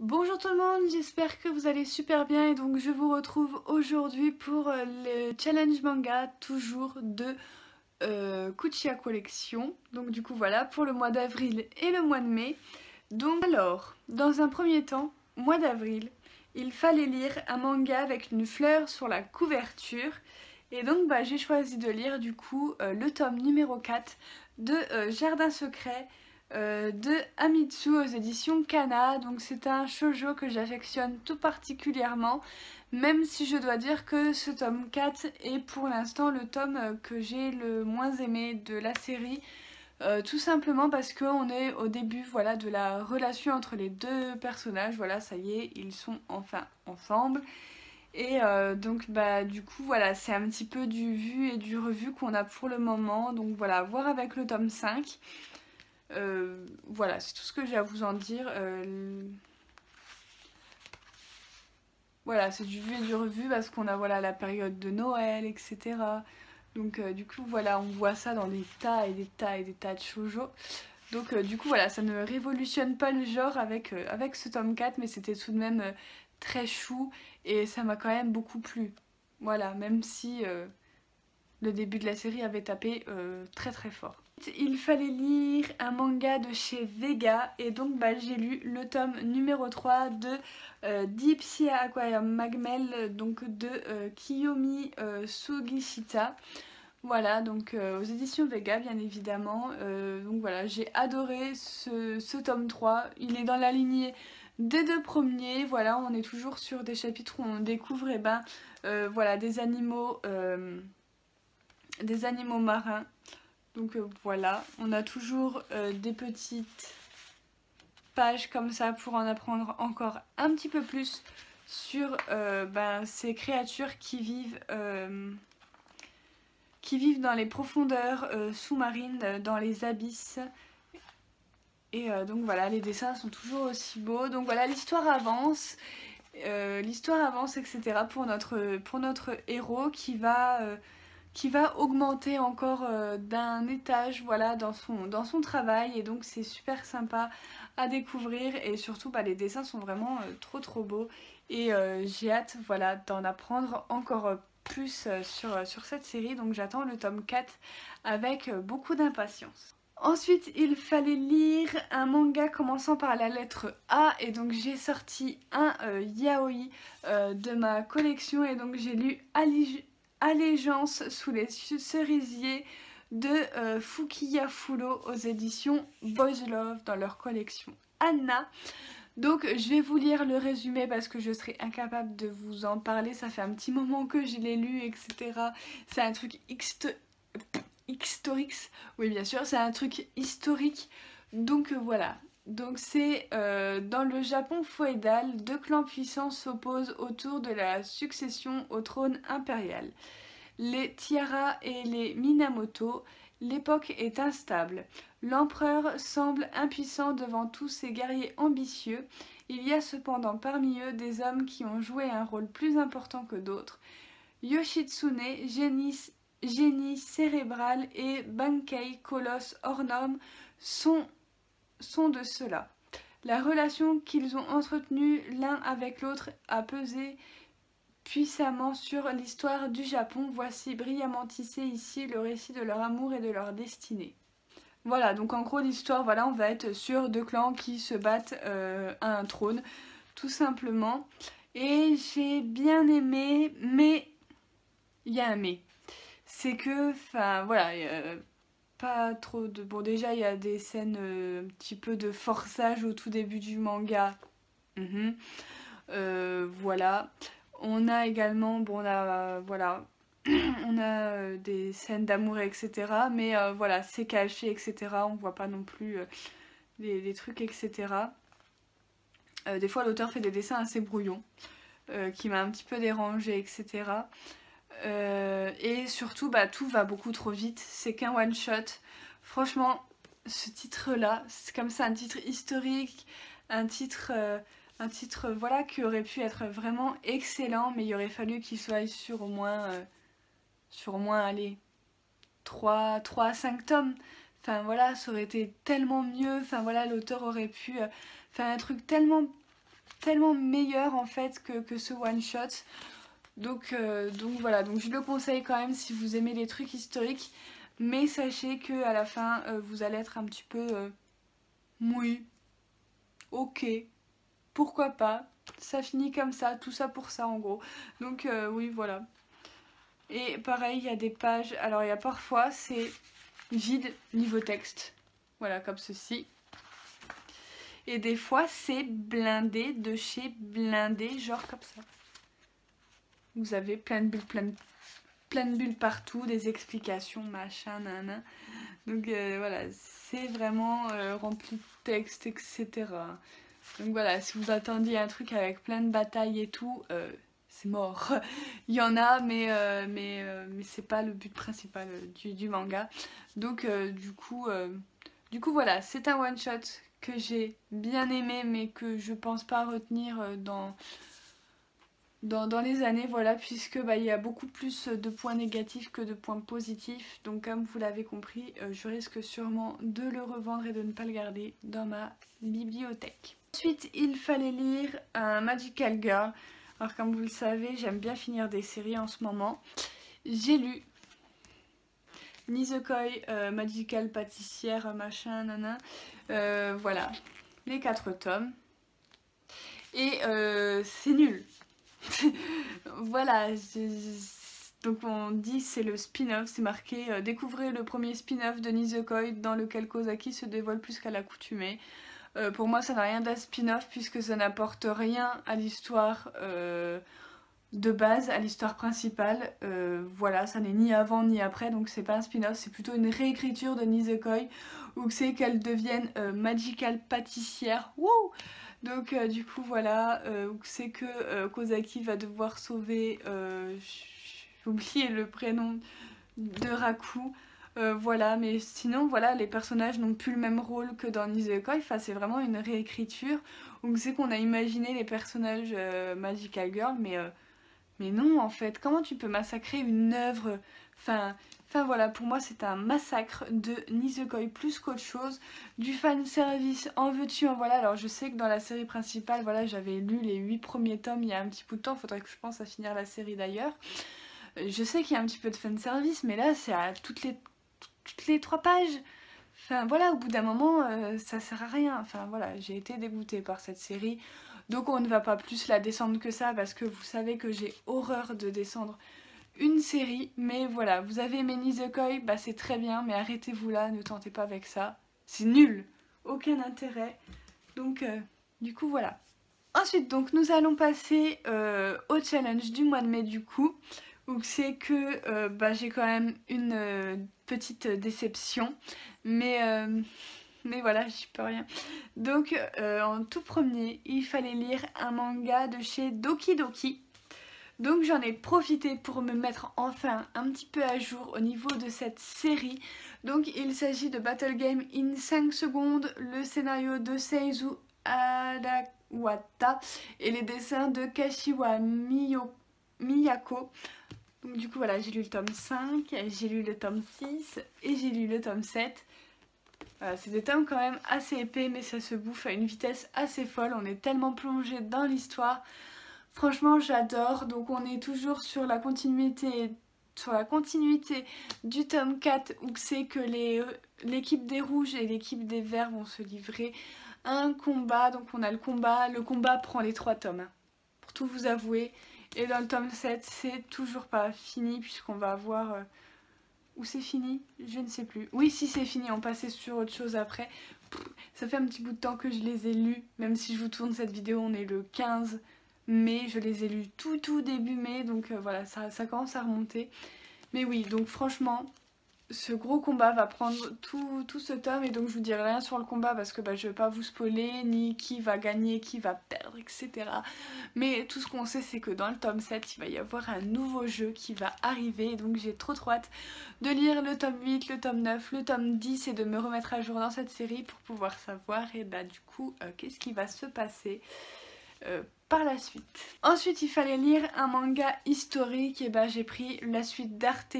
Bonjour tout le monde, j'espère que vous allez super bien et donc je vous retrouve aujourd'hui pour euh, le challenge manga toujours de euh, Kuchia Collection. Donc du coup voilà pour le mois d'avril et le mois de mai. Donc alors, dans un premier temps, mois d'avril, il fallait lire un manga avec une fleur sur la couverture. Et donc bah, j'ai choisi de lire du coup euh, le tome numéro 4 de euh, Jardin secret euh, de Amitsu aux éditions Kana. Donc c'est un shoujo que j'affectionne tout particulièrement, même si je dois dire que ce tome 4 est pour l'instant le tome que j'ai le moins aimé de la série. Euh, tout simplement parce qu'on est au début voilà, de la relation entre les deux personnages. Voilà, ça y est, ils sont enfin ensemble. Et euh, donc bah du coup voilà c'est un petit peu du vu et du revu qu'on a pour le moment donc voilà voir avec le tome 5 euh, voilà c'est tout ce que j'ai à vous en dire voilà c'est du vu et du revu parce qu'on a voilà la période de Noël etc donc euh, du coup voilà, on voit ça dans des tas et des tas et des tas de shoujo. Donc euh, du coup voilà, ça ne révolutionne pas le genre avec, euh, avec ce tome 4, mais c'était tout de même très chou et ça m'a quand même beaucoup plu. Voilà, même si le début de la série avait tapé très très fort. Il fallait lire un manga de chez Vega et donc bah, j'ai lu le tome numéro 3 de Deep Sea Aquarium Magmel donc de Kiyomi Sugishita. Voilà, donc euh, aux éditions Vega, bien évidemment. Euh, donc voilà, j'ai adoré ce, tome 3. Il est dans la lignée des deux premiers. Voilà, on est toujours sur des chapitres où on découvre eh ben, euh, voilà, des animaux des animaux marins. Donc voilà, on a toujours des petites pages comme ça pour en apprendre encore un petit peu plus sur ben, ces créatures qui vivent qui vivent dans les profondeurs euh, sous-marines, euh, dans les abysses. Et euh, donc voilà, les dessins sont toujours aussi beaux. Donc voilà, l'histoire avance. l'histoire avance, etc. pour notre, pour notre héros qui va, qui va augmenter encore d'un étage voilà, dans, son, travail. Et donc c'est super sympa à découvrir. Et surtout, bah, les dessins sont vraiment trop trop beaux. Et j'ai hâte voilà, d'en apprendre encore plus euh, sur, euh, cette série, donc j'attends le tome 4 avec euh, beaucoup d'impatience. Ensuite, il fallait lire un manga commençant par la lettre A et donc j'ai sorti un yaoi de ma collection et donc j'ai lu Allégeance sous les cerisiers de Fukiya Fulo aux éditions Boys Love dans leur collection Anna. Donc je vais vous lire le résumé parce que je serai incapable de vous en parler. Ça fait un petit moment que je l'ai lu, etc. C'est un truc historique. Oui bien sûr, c'est un truc historique. Donc voilà. Donc c'est euh, dans le Japon féodal, deux clans puissants s'opposent autour de la succession au trône impérial. Les Tiara et les Minamoto, l'époque est instable. L'empereur semble impuissant devant tous ces guerriers ambitieux. Il y a cependant parmi eux des hommes qui ont joué un rôle plus important que d'autres. Yoshitsune, génie, génie cérébral, et Bankei, colosse hors norme, sont, sont de cela. La relation qu'ils ont entretenue l'un avec l'autre a pesé puissamment sur l'histoire du Japon. Voici brillamment tissé ici le récit de leur amour et de leur destinée. Voilà, donc en gros l'histoire, voilà, on va être sur deux clans qui se battent euh, à un trône, tout simplement. Et j'ai bien aimé, mais il y a un mais. C'est que, enfin voilà, pas trop de... Bon déjà il y a des scènes euh, un petit peu de forçage au tout début du manga. Mhm. Euh, voilà. On a également, bon on a, voilà, on a euh, des scènes d'amour, etc. Mais voilà, c'est caché, etc. On voit pas non plus les, trucs, etc. des fois, l'auteur fait des dessins assez brouillons, qui m'a un petit peu dérangé, etc. et surtout, bah, tout va beaucoup trop vite. C'est qu'un one-shot. Franchement, ce titre-là, c'est comme ça un titre historique, un titre un titre voilà qui aurait pu être vraiment excellent mais il aurait fallu qu'il soit sur au moins sur au moins, allez, 3, 3 à 5 tomes. Enfin voilà, ça aurait été tellement mieux. Enfin voilà, l'auteur aurait pu euh, faire un truc tellement tellement meilleur en fait que, ce one shot. Donc, euh, donc voilà, donc je le conseille quand même si vous aimez les trucs historiques. Mais sachez que à la fin, euh, vous allez être un petit peu... Euh, oui, ok, pourquoi pas. Ça finit comme ça, tout ça pour ça en gros. Donc oui, voilà. Et pareil, il y a des pages... Alors il y a parfois, c'est vide niveau texte. Voilà, comme ceci. Et des fois, c'est blindé de chez blindé, genre comme ça. Vous avez plein de bulles, plein de, plein de bulles partout, des explications, machin, nan. Donc euh, voilà, c'est vraiment euh, rempli de texte, etc. Donc voilà, si vous attendiez un truc avec plein de batailles et tout, euh, c'est mort. Il y en a, mais, mais, mais c'est pas le but principal du, du manga. Donc du coup, du coup voilà, c'est un one shot que j'ai bien aimé mais que je pense pas retenir euh, dans, les années, voilà, puisque bah, il y a beaucoup plus de points négatifs que de points positifs. Donc comme vous l'avez compris, euh, je risque sûrement de le revendre et de ne pas le garder dans ma bibliothèque. Ensuite, il fallait lire un Magical Girl. Alors comme vous le savez, j'aime bien finir des séries en ce moment. J'ai lu Nizokoi, euh, Magical Pâtissière, machin, nana. Euh, voilà, les quatre tomes. Et euh, c'est nul. voilà, donc on dit c'est le spin-off, c'est marqué Découvrez le premier spin-off de Nizokoi dans lequel Kozaki se dévoile plus qu'à l'accoutumée. pour moi ça n'a rien d'un spin-off puisque ça n'apporte rien à l'histoire de base à l'histoire principale. Euh, voilà, ça n'est ni avant ni après, donc c'est pas un spin-off, c'est plutôt une réécriture de Nisekoi, où c'est qu'elle devienne euh, magical pâtissière. Wouh donc euh, du coup voilà, c'est que Kozaki va devoir sauver, j'ai oublié le prénom de Raku. voilà, mais sinon, voilà, les personnages n'ont plus le même rôle que dans Nisekoi. Enfin, c'est vraiment une réécriture. Donc, c'est qu'on a imaginé les personnages Magical Girl, mais mais non, en fait, comment tu peux massacrer une œuvre Enfin, enfin voilà, pour moi c'est un massacre de Nisekoi plus qu'autre chose. Du fan service en veux-tu, en voilà. Alors je sais que dans la série principale, voilà, j'avais lu les 8 premiers tomes il y a un petit bout de temps. Faudrait que je pense à finir la série d'ailleurs. Euh, je sais qu'il y a un petit peu de fan service, mais là c'est à toutes les, toutes les 3 pages. Enfin voilà, au bout d'un moment, euh, ça sert à rien. Enfin voilà, j'ai été dégoûtée par cette série. Donc on ne va pas plus la descendre que ça parce que vous savez que j'ai horreur de descendre une série. Mais voilà, vous avez aimé Nizekoi, bah c'est très bien, mais arrêtez-vous là, ne tentez pas avec ça. C'est nul, aucun intérêt. Donc euh, du coup voilà. Ensuite donc nous allons passer euh, au challenge du mois de mai du coup. Où c'est que euh, bah, j'ai quand même une petite déception. Mais mais voilà, j'y peux rien. Donc, en tout premier, il fallait lire un manga de chez Doki Doki. Donc j'en ai profité pour me mettre enfin un petit peu à jour au niveau de cette série. Donc il s'agit de Battle Game in 5 secondes, le scénario de Seizu Adawata et les dessins de Kashiwa Miyako. Donc du coup voilà, j'ai lu le tome 5, j'ai lu le tome 6 et j'ai lu le tome 7 c'est des tomes quand même assez épais mais ça se bouffe à une vitesse assez folle. On est tellement plongé dans l'histoire. Franchement j'adore. Donc on est toujours sur la continuité sur la continuité du tome 4 où c'est que l'équipe des rouges et l'équipe des verts vont se livrer un combat. Donc on a le combat. Le combat prend les trois tomes. Pour tout vous avouer. Et dans le tome 7 c'est toujours pas fini puisqu'on va avoir... Euh, ou c'est fini? Je ne sais plus. Oui, si c'est fini, on passait sur autre chose après. ça fait un petit bout de temps que je les ai lus. Même si je vous tourne cette vidéo, on est le 15 mai. Je les ai lus tout tout début mai. Donc euh, voilà, ça, ça commence à remonter. Mais oui, donc franchement, ce gros combat va prendre tout, ce tome et donc je vous dirai rien sur le combat parce que bah, je vais pas vous spoiler ni qui va gagner, qui va perdre, etc. Mais tout ce qu'on sait c'est que dans le tome 7 il va y avoir un nouveau jeu qui va arriver donc j'ai trop trop hâte de lire le tome 8, le tome 9, le tome 10 et de me remettre à jour dans cette série pour pouvoir savoir et bah du coup euh, qu'est-ce qui va se passer. Euh, par la suite. Ensuite il fallait lire un manga historique et bah j'ai pris la suite d'Arte,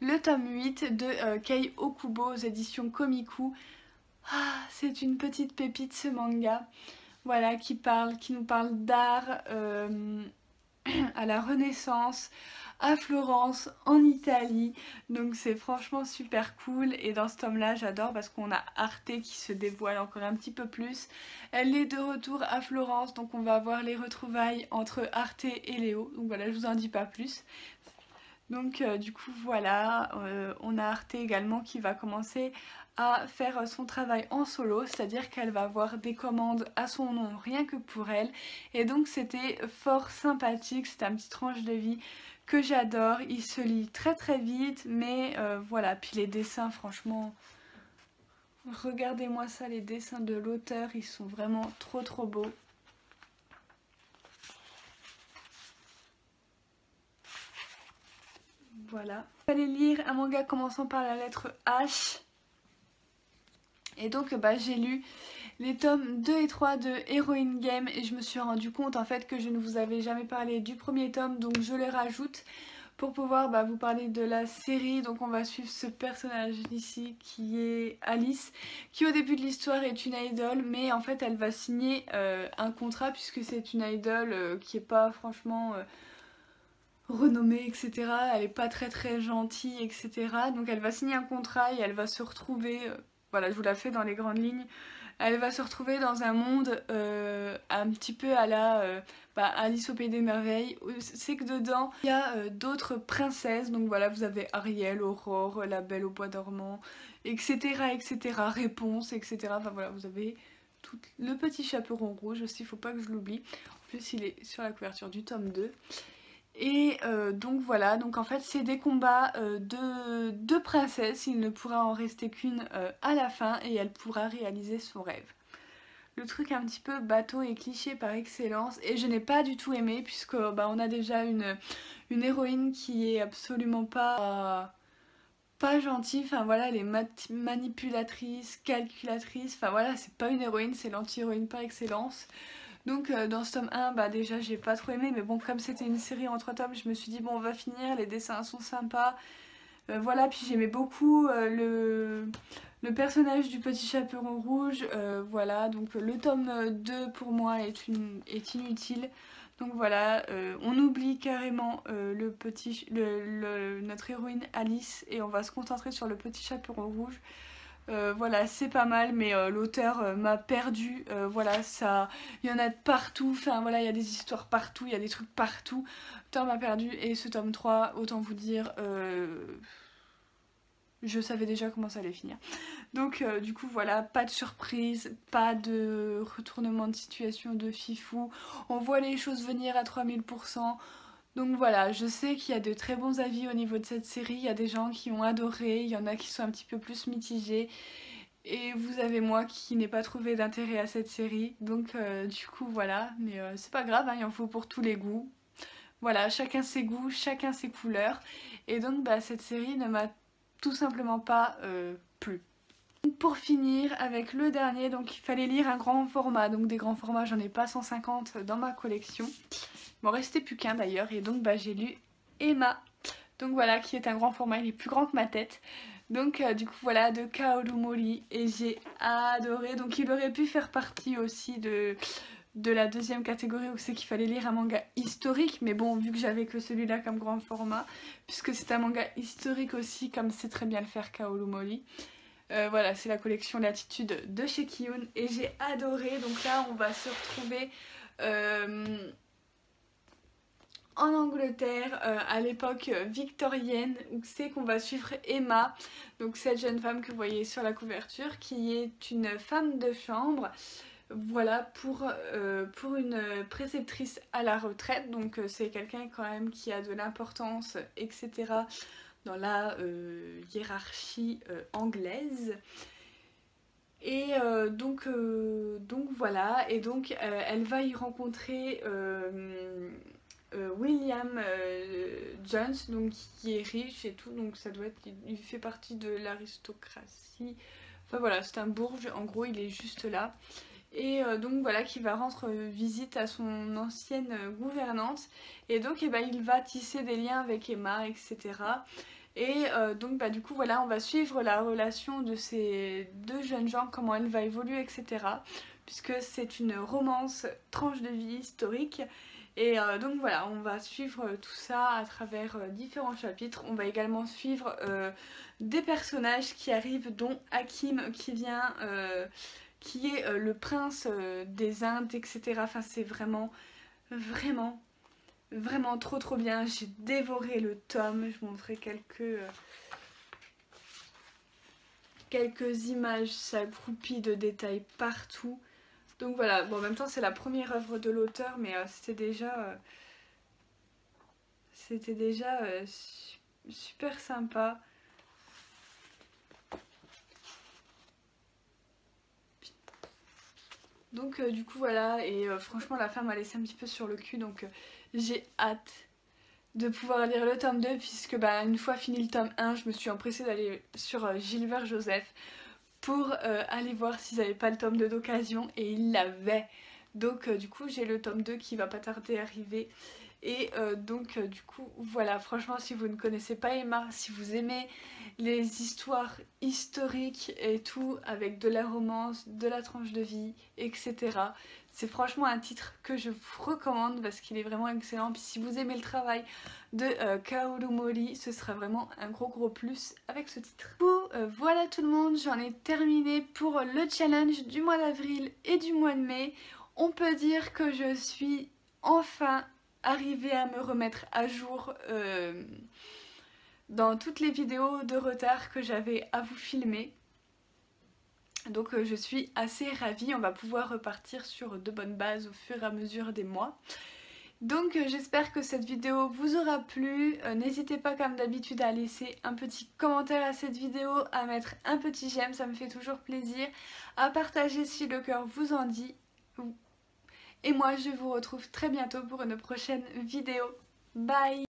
le tome 8 de euh, Kei Okubo aux éditions Komiku. Ah, c'est une petite pépite ce manga. voilà, qui parle, qui nous parle d'art à la Renaissance, à Florence, en Italie. Donc c'est franchement super cool. Et dans ce tome-là, j'adore parce qu'on a Arte qui se dévoile encore un petit peu plus. Elle est de retour à Florence, donc on va avoir les retrouvailles entre Arte et Léo. Donc voilà, je vous en dis pas plus. Donc euh, du coup voilà, euh, on a Arte également qui va commencer à faire son travail en solo, c'est-à-dire qu'elle va avoir des commandes à son nom rien que pour elle. Et donc c'était fort sympathique, c'était un petit tranche de vie que j'adore. Il se lit très très vite, mais euh, voilà. Puis les dessins, franchement, regardez-moi ça, les dessins de l'auteur, ils sont vraiment trop trop beaux. Voilà. Fallait lire un manga commençant par la lettre H. Et donc bah, j'ai lu les tomes 2 et 3 de Heroine Game et je me suis rendu compte en fait que je ne vous avais jamais parlé du premier tome donc je les rajoute pour pouvoir bah, vous parler de la série. Donc on va suivre ce personnage ici qui est Alice qui au début de l'histoire est une idole mais en fait elle va signer euh, un contrat puisque c'est une idole euh, qui est pas franchement... Euh, renommée, etc. Elle est pas très très gentille, etc. Donc elle va signer un contrat et elle va se retrouver, voilà je vous la fais dans les grandes lignes, elle va se retrouver dans un monde euh, un petit peu à la euh, bah, Alice au Pays des Merveilles. C'est que dedans, il y a euh, d'autres princesses. Donc voilà, vous avez Ariel, Aurore, La Belle au Bois dormant, etc. etc. Réponse, etc. Enfin voilà, vous avez tout le petit chaperon rouge aussi, faut pas que je l'oublie. En plus, il est sur la couverture du tome 2. Et euh, donc voilà, donc en fait c'est des combats euh, de deux princesses, il ne pourra en rester qu'une euh, à la fin et elle pourra réaliser son rêve. Le truc un petit peu bateau et cliché par excellence et je n'ai pas du tout aimé puisque bah, on a déjà une, héroïne qui est absolument pas pas gentille, enfin voilà elle est manipulatrice, calculatrice, enfin voilà c'est pas une héroïne, c'est l'anti-héroïne par excellence. Donc euh, dans ce tome 1, bah déjà j'ai pas trop aimé, mais bon comme c'était une série en tomes, je me suis dit bon on va finir, les dessins sont sympas. Euh, voilà, puis j'aimais beaucoup euh, le, personnage du petit chaperon rouge, voilà, donc le tome 2 pour moi est, une, est inutile. Donc voilà, on oublie carrément le petit, notre héroïne Alice et on va se concentrer sur le petit chaperon rouge. Euh, voilà, c'est pas mal, mais euh, l'auteur euh, m'a perdu. voilà, ça, il y en a partout. Enfin voilà, il y a des histoires partout, il y a des trucs partout. L'auteur m'a perdu et ce tome 3, autant vous dire, je savais déjà comment ça allait finir. Donc du coup voilà, pas de surprise, pas de retournement de situation de fifou. On voit les choses venir à 3000%. Donc voilà, je sais qu'il y a de très bons avis au niveau de cette série, il y a des gens qui ont adoré, il y en a qui sont un petit peu plus mitigés. Et vous avez moi qui n'ai pas trouvé d'intérêt à cette série, donc euh, du coup voilà, mais euh, c'est pas grave, hein, il en faut pour tous les goûts. Voilà, chacun ses goûts, chacun ses couleurs, et donc bah, cette série ne m'a tout simplement pas euh, plu. Pour finir avec le dernier, donc il fallait lire un grand format, donc des grands formats j'en ai pas 150 dans ma collection. Il m'en restait plus qu'un d'ailleurs et donc bah, j'ai lu Emma. Donc voilà, qui est un grand format, il est plus grand que ma tête. Donc euh, du coup voilà, de Kaoru Mori et j'ai adoré. Donc il aurait pu faire partie aussi de, de la deuxième catégorie où c'est qu'il fallait lire un manga historique. Mais bon, vu que j'avais que celui-là comme grand format, puisque c'est un manga historique aussi, comme c'est très bien le faire Kaoru Mori. Euh, voilà, c'est la collection Latitude de chez Kiyun et j'ai adoré. Donc là, on va se retrouver... Euh, en Angleterre euh, à l'époque victorienne où c'est qu'on va suivre Emma, donc cette jeune femme que vous voyez sur la couverture qui est une femme de chambre voilà pour, pour une préceptrice à la retraite donc c'est quelqu'un quand même qui a de l'importance etc dans la hiérarchie anglaise et donc, donc voilà et donc elle va y rencontrer euh, William euh, Jones, donc qui est riche et tout, donc ça doit être, il, fait partie de l'aristocratie. Enfin voilà, c'est un bourge, en gros il est juste là. Et euh, donc voilà, qui va rendre visite à son ancienne gouvernante. Et donc eh ben, il va tisser des liens avec Emma, etc. Et donc bah, du coup voilà, on va suivre la relation de ces deux jeunes gens, comment elle va évoluer, etc puisque c'est une romance tranche de vie historique. Et euh, donc voilà, on va suivre tout ça à travers euh, différents chapitres. On va également suivre des personnages qui arrivent, dont Hakim qui vient, qui est le prince des Indes, etc. Enfin c'est vraiment, vraiment, vraiment trop trop bien. J'ai dévoré le tome, je vous montrerai quelques quelques images, ça de détails partout. Donc voilà, en même temps c'est la première œuvre de l'auteur mais euh, c'était déjà... Euh, c'était déjà euh, super sympa. Donc du coup voilà, et franchement la femme m'a laissé un petit peu sur le cul. Donc j'ai hâte de pouvoir lire le tome 2 puisque bah, une fois fini le tome 1 je me suis empressée d'aller sur euh, Gilbert Joseph pour euh, aller voir s'ils n'avaient pas le tome 2 d'occasion. Et ils l'avaient. Donc euh, du coup j'ai le tome 2 qui va pas tarder à arriver et donc du coup voilà franchement si vous ne connaissez pas Emma, si vous aimez les histoires historiques et tout avec de la romance, de la tranche de vie etc c'est franchement un titre que je vous recommande parce qu'il est vraiment excellent. Puis si vous aimez le travail de euh, Kaoru Mori, ce sera vraiment un gros gros plus avec ce titre. Euh, voilà tout le monde, j'en ai terminé pour le challenge du mois d'avril et du mois de mai. On peut dire que je suis enfin arrivée à me remettre à jour euh, dans toutes les vidéos de retard que j'avais à vous filmer. Donc euh, je suis assez ravie, on va pouvoir repartir sur de bonnes bases au fur et à mesure des mois. Donc euh, j'espère que cette vidéo vous aura plu, n'hésitez pas comme d'habitude à laisser un petit commentaire à cette vidéo, à mettre un petit j'aime, ça me fait toujours plaisir, à partager si le cœur vous en dit. Et moi je vous retrouve très bientôt pour une prochaine vidéo. Bye